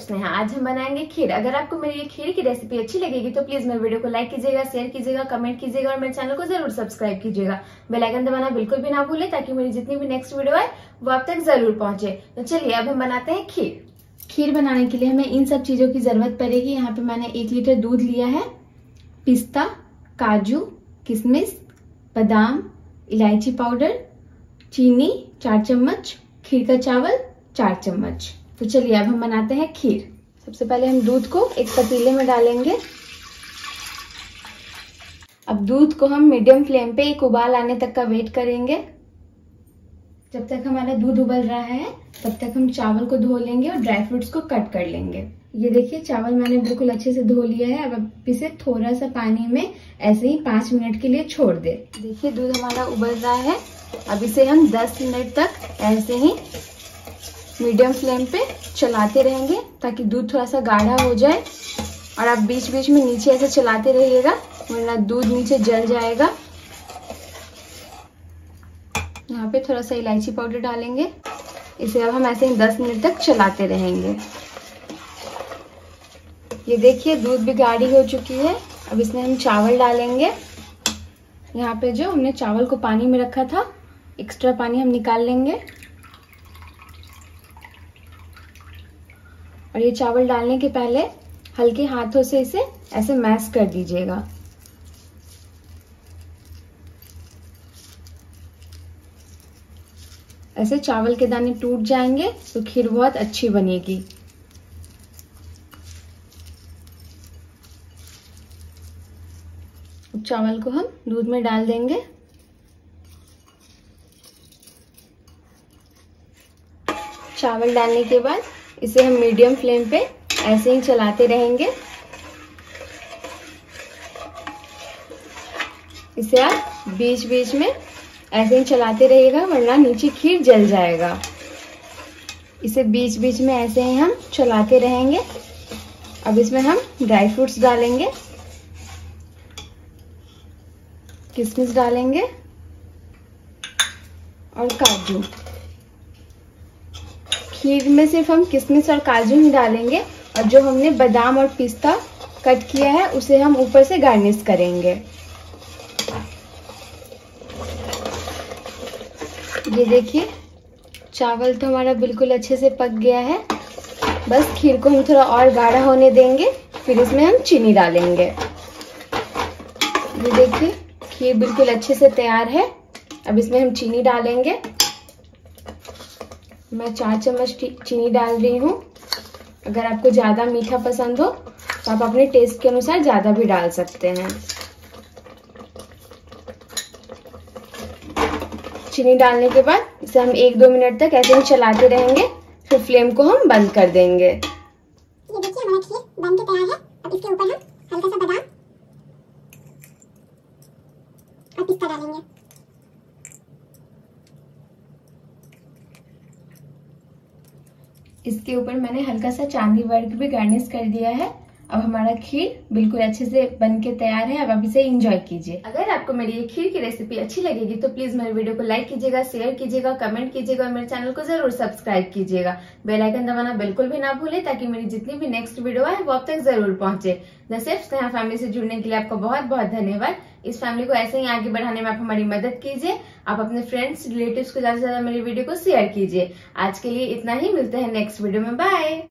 स्नेहा आज हम बनाएँगे खीर। अगर आपको मेरी ये खीर की रेसिपी अच्छी लगेगी तो प्लीज़ मेरे वीडियो को लाइक कीजिएगा शेयर कीजिएगा कमेंट कीजिएगा और मेरे चैनल को ज़रूर सब्सक्राइब कीजिएगा। बेल आइकन दबाना बिल्कुल भी ना भूले, ताकि मेरी जितनी भी नेक्स्ट वीडियो है वो आप तक ज़रूर पहुँचे। तो चलिए, अब हम बनाते हैं खीर। खीर बनाने के लिए हमें इन सब चीज़ों की ज़रूरत पड़ेगी। यहाँ पे मैंने एक लीटर दूध लिया है, पिस्ता, काजू, किशमिश, बादाम, इलायची पाउडर, चीनी, चार चम्मच, खीर का चावल, चार चम्मच। तो चलिए अब हम बनाते हैं खीर। सबसे पहले हम दूध को एक पतीले में डालेंगे। अब दूध को हम मीडियम फ्लेम पे एक उबाल आने तक का वेट करेंगे। जब तक हमारा दूध उबल रहा है, तब तक हम चावल को धो लेंगे और ड्राई फ्रूट्स को कट कर लेंगे। ये देखिए, चावल मैंने बिल्कुल अच्छे से धो लिया है। अब इसे थोड़ा सा पानी में ऐसे ही पाँच मिनट के लिए छोड़ दे। देखिए, दूध हमारा उबल रहा है। अब इसे हम दस मिनट तक ऐसे ही मीडियम फ्लेम पे चलाते रहेंगे ताकि दूध थोड़ा सा गाढ़ा हो जाए और आप बीच बीच में नीचे ऐसे चलाते रहिएगा, वरना दूध नीचे जल जाएगा। यहाँ पे थोड़ा सा इलायची पाउडर डालेंगे। इसे अब हम ऐसे ही 10 मिनट तक चलाते रहेंगे। ये देखिए, दूध भी गाढ़ी हो चुकी है। अब इसमें हम चावल डालेंगे। यहाँ पे जो हमने चावल को पानी में रखा था एक्स्ट्रा पानी हम निकाल लेंगे। और ये चावल डालने के पहले हल्के हाथों से इसे ऐसे मैश कर दीजिएगा। ऐसे चावल के दाने टूट जाएँगे तो खीर बहुत अच्छी बनेगी। चावल को हम दूध में डाल देंगे। चावल डालने के बाद इसे हम मीडियम फ्लेम पे ऐसे ही चलाते रहेंगे। इसे आप बीच बीच में ऐसे ही चलाते रहिएगा, वरना नीचे खीर जल जाएगा। इसे बीच बीच में ऐसे ही हम चलाते रहेंगे। अब इसमें हम ड्राई फ्रूट्स डालेंगे। किशमिश डालेंगे? और काजू। खीर में सिर्फ़ हम किशमिश और काजू ही डालेंगे, और जो हमने बादाम और पिस्ता कट किया है, उसे हम ऊपर से गार्निश करेंगे। ये देखिए, चावल तो हमारा बिल्कुल अच्छे से पक गया है। बस खीर को हम थोड़ा और गाढ़ा होने देंगे, फिर इसमें हम चीनी डालेंगे। ये देखिए, खीर बिल्कुल अच्छे से तैयार है। अब इसमें हम चीनी डालेंगे। मैं चार चम्मच चीनी डाल रही हूँ। अगर आपको ज़्यादा मीठा पसंद हो तो आप अपने टेस्ट के अनुसार ज़्यादा भी डाल सकते हैं। चीनी डालने के बाद इसे हम एक दो मिनट तक ऐसे ही चलाते रहेंगे, फिर फ्लेम को हम बंद कर देंगे। ये इसके ऊपर मैंने हल्का सा चांदी वर्क भी गार्निश कर दिया है। अब हमारा खीर बिल्कुल अच्छे से बन के तैयार है, अब आप इसे इंजॉय कीजिए। अगर आपको मेरी ये खीर की रेसिपी अच्छी लगेगी तो प्लीज़ मेरे वीडियो को लाइक कीजिएगा शेयर कीजिएगा कमेंट कीजिएगा और मेरे चैनल को ज़रूर सब्सक्राइब कीजिएगा। बेल आइकन दबाना बिल्कुल भी ना भूले, ताकि मेरी जितनी भी नेक्स्ट वीडियो है वो आप तक ज़रूर पहुँचे। द स्नेहा फैमिली से जुड़ने के लिए आपको बहुत बहुत धन्यवाद। इस फैमिली को ऐसे ही आगे बढ़ाने में आप हमारी मदद कीजिए। आप अपने फ्रेंड्स रिलेटिव्स को ज़्यादा से ज़्यादा मेरी वीडियो को शेयर कीजिए। आज के लिए इतना ही, मिलते हैं नेक्स्ट वीडियो में। बाय